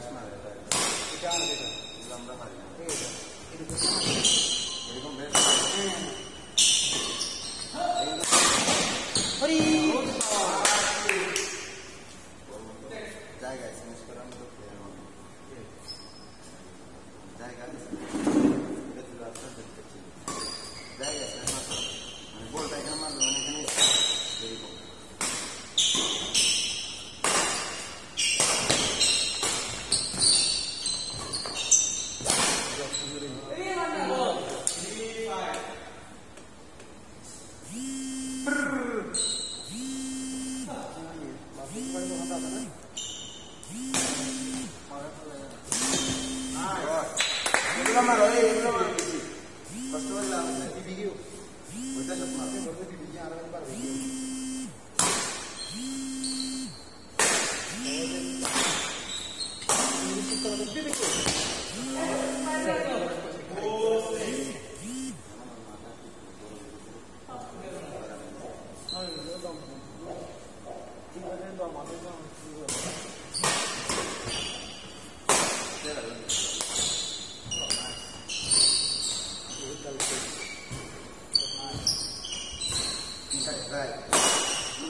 Batsman এটা এটা আমাদের আমরা হারি এটা এটা এরকম ব্যাটসম্যান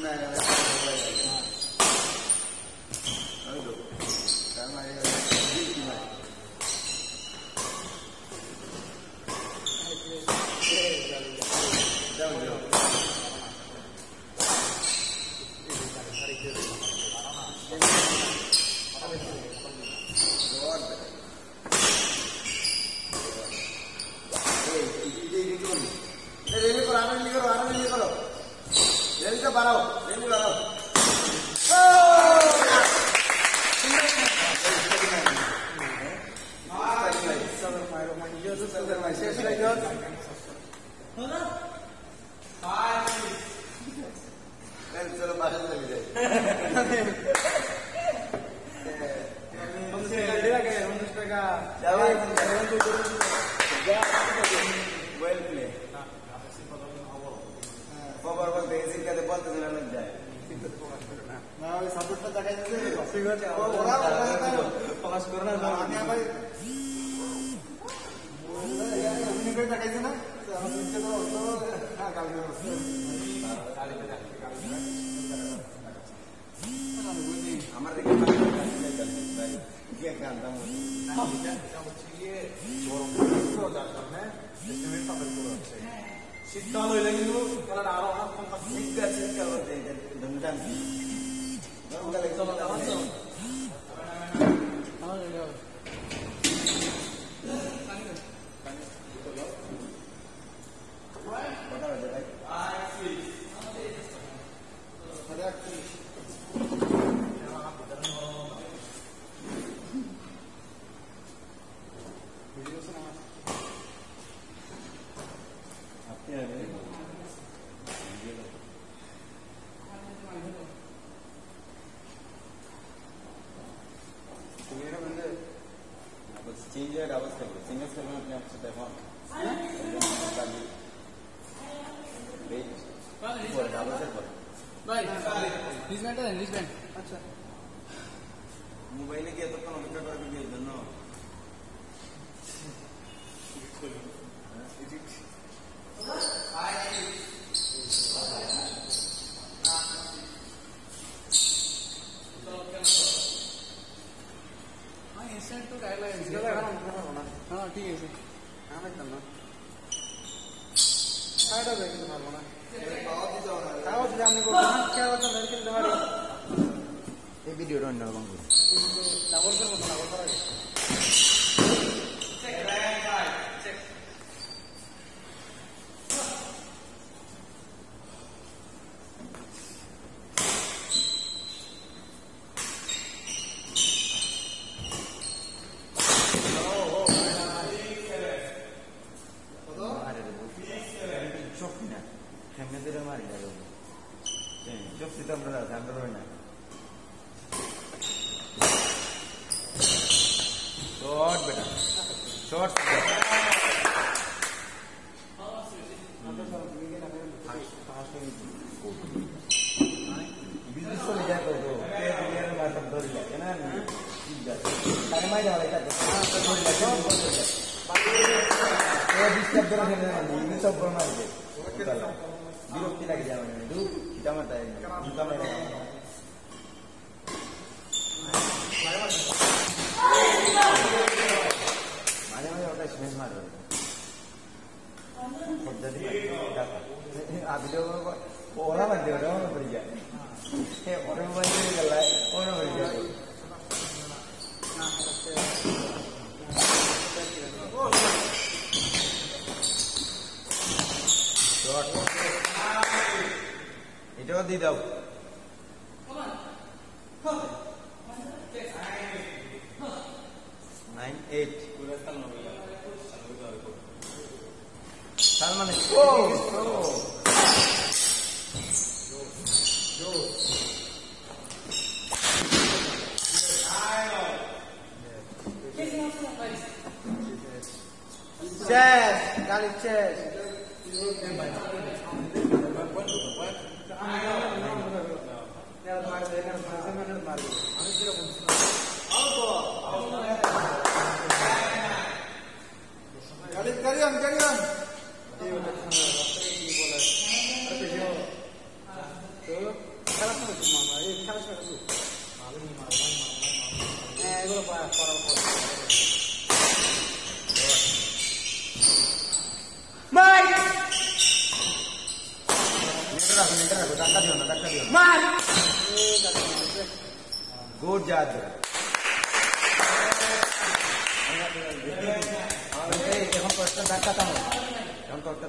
Right. रेली पर आगे निकलो आगे निकलो। रेली से बाहर आओ रेली बाहर आओ चलो बाहर चली जाए বলতে এসির কাছে বলতে সেটা লোক যায় প্রকাশ করে না আমি আবার দেখাইছে না আমার দিকে হচ্ছে গিয়ে গরম যার কারণে পাবেন করে হচ্ছে শিক্ষা লইলে কিন্তু খেলার আরো অনেক সংখ্যা শিক্ষা শিক্ষা হতে ধনুজান রিসব্যান্ডটা দেন রিসব্যান্ড আচ্ছা মোবাইলে কি এতক্ষণ অপেক্ষা করবে কি এর জন্য হ্যাঁ ইনস্ট্যান্ট তো গায়ে লাগে এটা এখন আমরা পারব না হ্যাঁ ঠিক আছে আমি এই ভিডিওটা অন্যরকম করুন কিন্তু ডাবল করব না ডাবল করা মারে দেবো চোখ না। সামনে শর্ট বেটা শর্ট বিজনেস চলে এটাও দিয়ে দাও। নাইন এইট তার মানে ও চেস গালি Gracias. মিটার রাখো ধাক্কা দিও না ধাক্কা দিও না মার গুড জাদ এখন কয়েকটা ধাক্কা থামো এখন কয়েকটা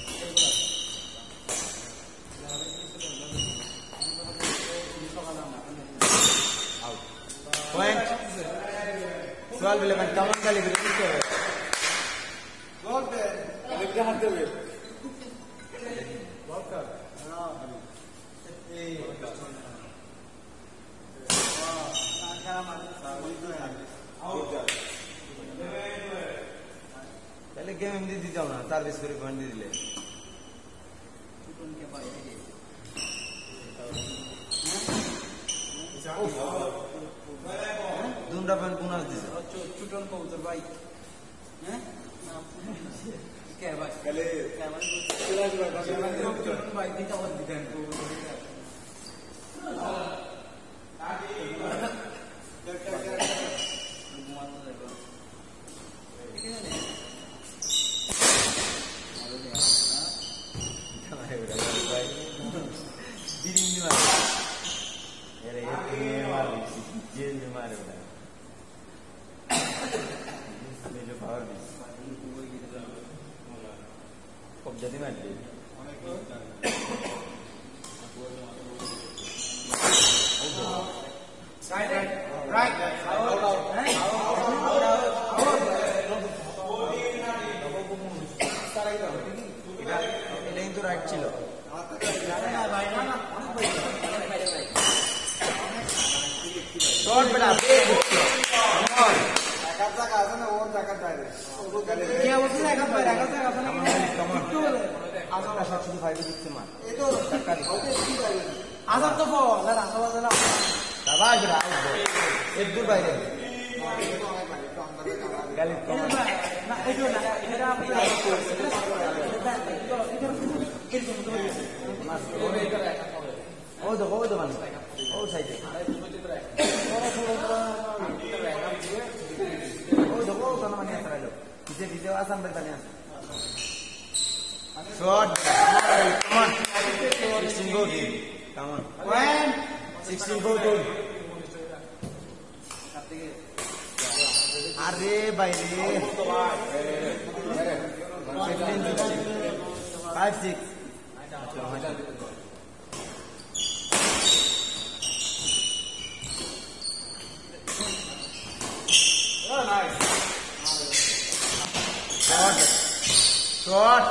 12 11 come on Kali British তাহলে গেম এমনি দিতাম না সার্ভিস করে পয়েন্ট দিয়ে দিলে রাইট এটা কিন্তু রাইট ছিল শর্ট বেটা আছে না ওর কি অবস্থা জায়গা আছে না আজটা শর্ট শুধু ফাইভে দিচ্ছে মা এই তো কি আজাব তো বল না আজাব আছে না সাবাস রা একটু বাইরে গালি কম না এটা না এটা ও সাইডে ও ও sono selalu. Bisa video asam bertanya. Good. Come sixteen 16 go. Come on. Short.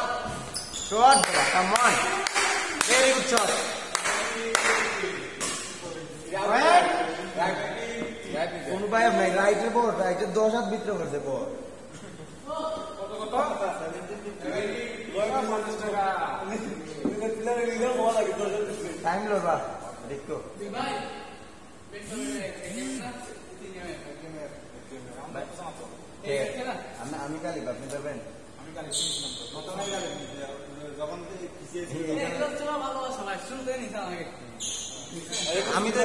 Short. brother. Come on. Very good shot. কোন ভাই নাই রাইটে বল রাইটে দশ হাত ভিতরে করছে বল টাইম লড়বা দেখতো আমি আমি কালি আপনি দেবেন আমি তো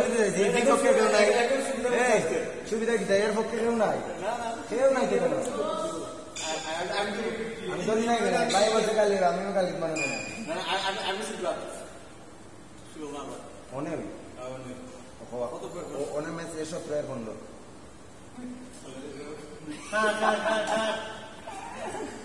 পক্ষে কেউ নাই। সুবিধা কি? এর পক্ষে কেউ নাই? কেউ নাই আমি তো নাই বলছে কালি আমিও কালি মানে এসব প্লেয়ার বন্ধ।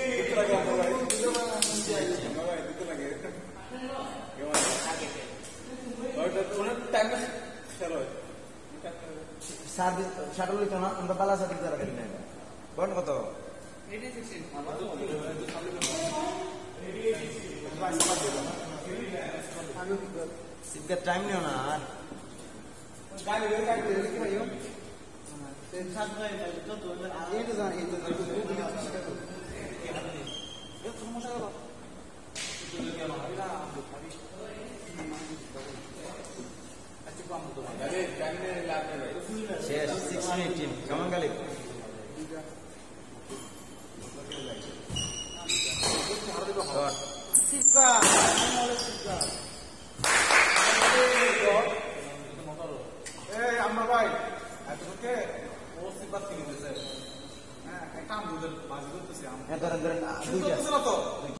কিছু না গেম শেষ সার শাটল লইতো না দিতে রাখি না কোন কত সিদ্ধা টাইম নিও না আর শেষ সিক্স মিনিট টিম কেমন গালি Shot. এই আমরা ভাই এতকে ও সিবাত কিনে দিয়েছে হ্যাঁ একটা আমগুদের বাজি করতেছি আমরা হ্যাঁ ধরেন ধরেন দুইটা তো?